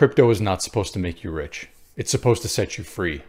Crypto is not supposed to make you rich. It's supposed to set you free.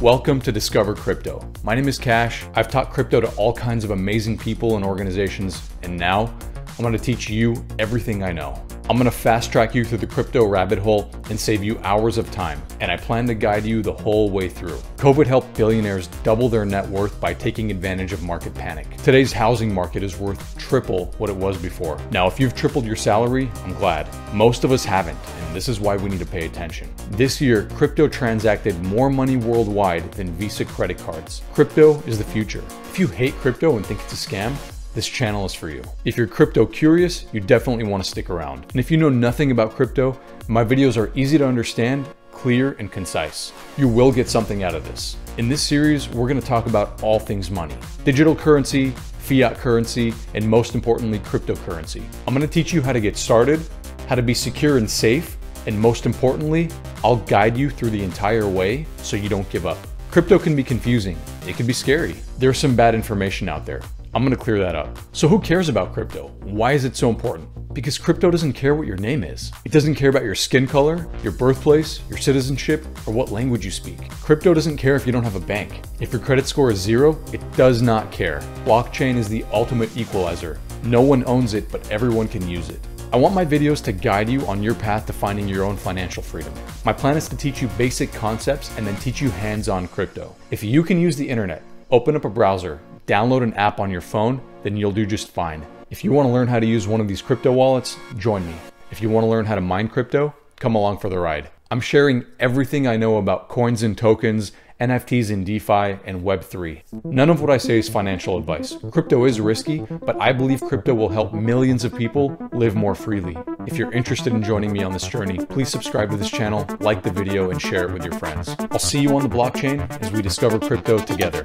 Welcome to Discover Crypto. My name is Kash. I've taught crypto to all kinds of amazing people and organizations, and now I'm going to teach you everything I know. I'm gonna fast track you through the crypto rabbit hole and save you hours of time, and I plan to guide you the whole way through. COVID helped billionaires double their net worth by taking advantage of market panic. Today's housing market is worth triple what it was before. Now, if you've tripled your salary, I'm glad. Most of us haven't, and this is why we need to pay attention. This year, crypto transacted more money worldwide than Visa credit cards. Crypto is the future. If you hate crypto and think it's a scam, this channel is for you. If you're crypto curious, you definitely want to stick around. And if you know nothing about crypto, my videos are easy to understand, clear, and concise. You will get something out of this. In this series, we're going to talk about all things money, digital currency, fiat currency, and most importantly, cryptocurrency. I'm going to teach you how to get started, how to be secure and safe, and most importantly, I'll guide you through the entire way so you don't give up. Crypto can be confusing. It can be scary. There's some bad information out there. I'm gonna clear that up. So who cares about crypto? Why is it so important? Because crypto doesn't care what your name is. It doesn't care about your skin color, your birthplace, your citizenship, or what language you speak. Crypto doesn't care if you don't have a bank. If your credit score is zero, it does not care. Blockchain is the ultimate equalizer. No one owns it, but everyone can use it. I want my videos to guide you on your path to finding your own financial freedom. My plan is to teach you basic concepts and then teach you hands-on crypto. If you can use the internet, open up a browser, download an app on your phone, then you'll do just fine. If you want to learn how to use one of these crypto wallets, join me. If you want to learn how to mine crypto, come along for the ride. I'm sharing everything I know about coins and tokens, NFTs in DeFi, and Web3. None of what I say is financial advice. Crypto is risky, but I believe crypto will help millions of people live more freely. If you're interested in joining me on this journey, please subscribe to this channel, like the video, and share it with your friends. I'll see you on the blockchain as we discover crypto together.